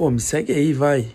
Pô, me segue aí, vai.